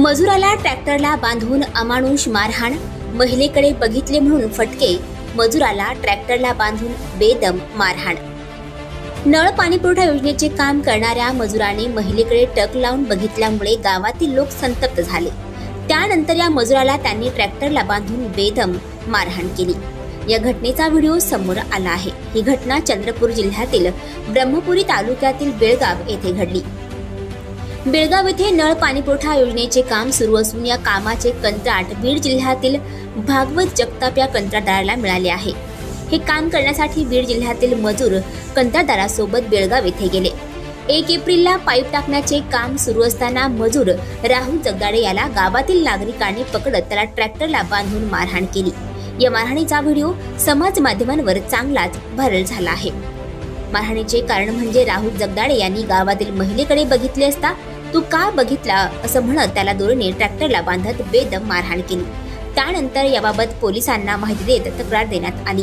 मजुराला ट्रॅक्टरला बांधून अमानुष मारहाण महिलेकडे बघितले म्हणून फटके मजुराला ट्रॅक्टरला बांधून बेदम मारहाण. नळ पाणीपुरवठा योजनेचे काम करणाऱ्या मजुराने महिलेकडे टक लावून बघितल्यामुळे गावातील लोक संतप्त झाले. त्यानंतर या मजुराला त्यांनी ट्रॅक्टरला बांधून बेदम मारहाण केली. या घटनेचा व्हिडिओ समोर आला आहे. ही घटना चंद्रपूर जिल्ह्यातील ब्रह्मपुरी तालुक्यातील बेळगाव येथे घडली. बेळगाव येथे नळ पाणीपुरवठा योजनेचे काम सुरू असून या कामाचे कंत्राट बीड जिल्ह्यातील भागवत जगताप या कंत्राटदाराला मिळाले आहे. हे काम करण्यासाठी बीड जिल्ह्यातील मजूर कंत्राटदारासोबत बेळगाव येथे गेले. एक एप्रिलला पाईप टाकण्याचे काम सुरू असताना मजूर राहुल जगदाडे याला गावातील नागरिकांनी पकडत त्याला ट्रॅक्टरला बांधून मारहाण केली. या मारहाणीचा व्हिडिओ समाज माध्यमांवर चांगलाच व्हायरल झाला आहे. मारहाणीचे कारण म्हणजे राहुल जगदाडे यांनी गावातील महिलेकडे बघितले असता तू का बघितला? असं म्हणत त्याला दोरीने ट्रॅक्टरला बांधत बेदम मारहाण केली. त्यानंतर याबाबत पोलिसांना माहिती देत तक्रार देण्यात आली.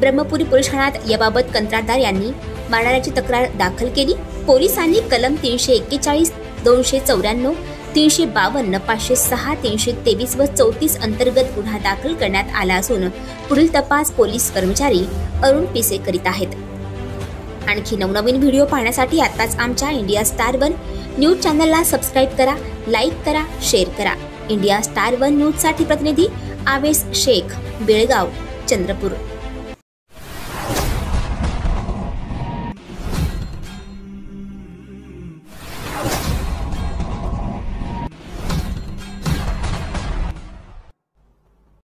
ब्रह्मपुरी पोलीस ठाण्यात याबाबत कंत्राटदार यांनी मारणाऱ्याची तक्रार दाखल केली. पोलिसांनी कलम तीनशे एक्केचाळीस दोनशे चौऱ्याण्णव तीनशे बावन्न पाचशे सहा तीनशे तेवीस व चौतीस अंतर्गत गुन्हा दाखल करण्यात आला असून पुढील तपास पोलीस कर्मचारी अरुण पिसे करीत आहेत. आणखी नवनवीन व्हिडिओ पाहण्यासाठी आत्ताच आमच्या इंडिया स्टार वन न्यूज चॅनलला सबस्क्राईब करा लाईक करा शेअर करा. इंडिया स्टार वन न्यूजसाठी प्रतिनिधी आवेश शेख बेळगाव चंद्रपूर.